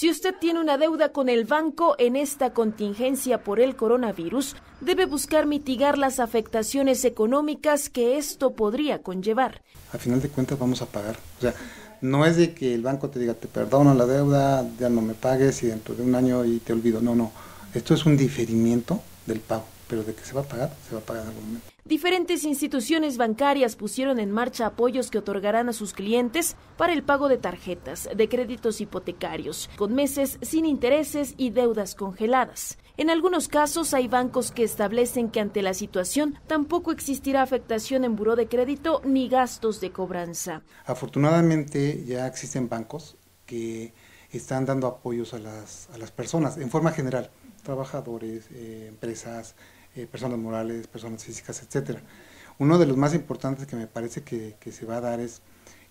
Si usted tiene una deuda con el banco en esta contingencia por el coronavirus, debe buscar mitigar las afectaciones económicas que esto podría conllevar. A final de cuentas vamos a pagar. O sea, no es de que el banco te diga, te perdono la deuda, ya no me pagues y dentro de un año y te olvido. No, no. Esto es un diferimiento del pago, pero de que se va a pagar, se va a pagar en algún momento. Diferentes instituciones bancarias pusieron en marcha apoyos que otorgarán a sus clientes para el pago de tarjetas, de créditos hipotecarios, con meses sin intereses y deudas congeladas. En algunos casos hay bancos que establecen que ante la situación tampoco existirá afectación en buró de crédito ni gastos de cobranza. Afortunadamente ya existen bancos que están dando apoyos a las, a las personas en forma general, trabajadores, eh, empresas, eh, personas morales, personas físicas, etcétera. Uno de los más importantes que me parece que, se va a dar es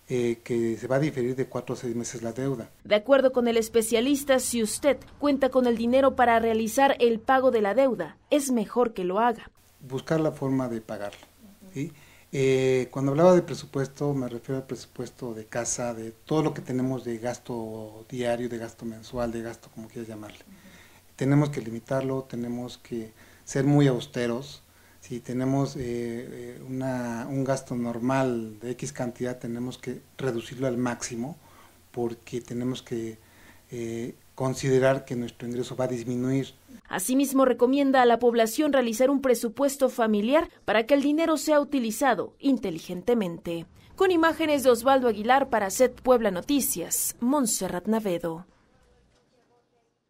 eh, que se va a diferir de cuatro a seis meses la deuda. De acuerdo con el especialista, si usted cuenta con el dinero para realizar el pago de la deuda, es mejor que lo haga. Buscar la forma de pagarlo. Eh, cuando hablaba de presupuesto, me refiero al presupuesto de casa, de todo lo que tenemos de gasto diario, de gasto mensual, de gasto como quieras llamarle. Tenemos que limitarlo, tenemos que ser muy austeros. Si tenemos eh, eh, un gasto normal de X cantidad, tenemos que reducirlo al máximo porque tenemos que eh, considerar que nuestro ingreso va a disminuir. Asimismo, recomienda a la población realizar un presupuesto familiar para que el dinero sea utilizado inteligentemente. Con imágenes de Osvaldo Aguilar para SET Puebla Noticias, Montserrat Navedo.